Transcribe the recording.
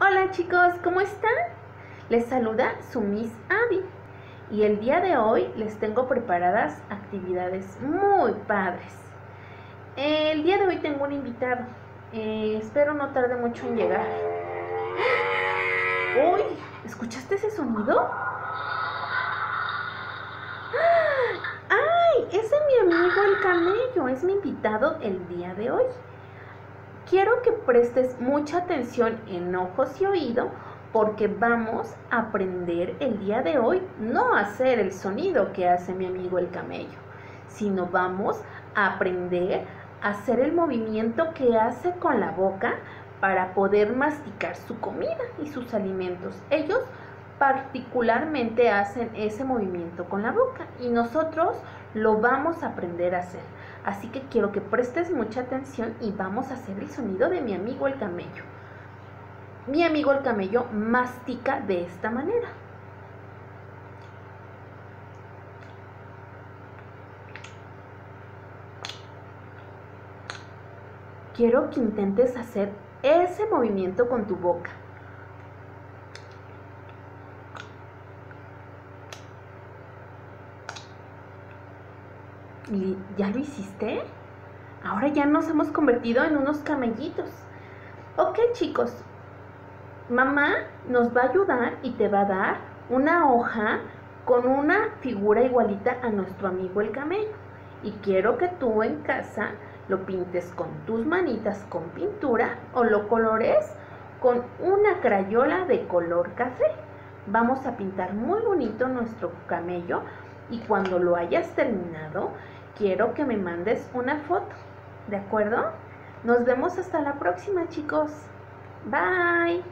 Hola chicos, ¿cómo están? Les saluda su Miss Abby y el día de hoy les tengo preparadas actividades muy padres. El día de hoy tengo un invitado, eh, espero no tarde mucho en llegar. ¡Uy! ¿Escuchaste ese sonido? ¡Ay! Ese es mi amigo el camello, es mi invitado el día de hoy. Quiero que prestes mucha atención en ojos y oído porque vamos a aprender el día de hoy no a hacer el sonido que hace mi amigo el camello, sino vamos a aprender a hacer el movimiento que hace con la boca para poder masticar su comida y sus alimentos. Ellos particularmente hacen ese movimiento con la boca y nosotros lo vamos a aprender a hacer. Así que quiero que prestes mucha atención y vamos a hacer el sonido de mi amigo el camello. Mi amigo el camello mastica de esta manera. Quiero que intentes hacer ese movimiento con tu boca. ¿Y ya lo hiciste? Ahora ya nos hemos convertido en unos camellitos. Ok chicos, mamá nos va a ayudar y te va a dar una hoja con una figura igualita a nuestro amigo el camello. Y quiero que tú en casa lo pintes con tus manitas con pintura o lo colores con una crayola de color café. Vamos a pintar muy bonito nuestro camello y cuando lo hayas terminado, quiero que me mandes una foto. ¿De acuerdo? Nos vemos hasta la próxima, chicos. Bye.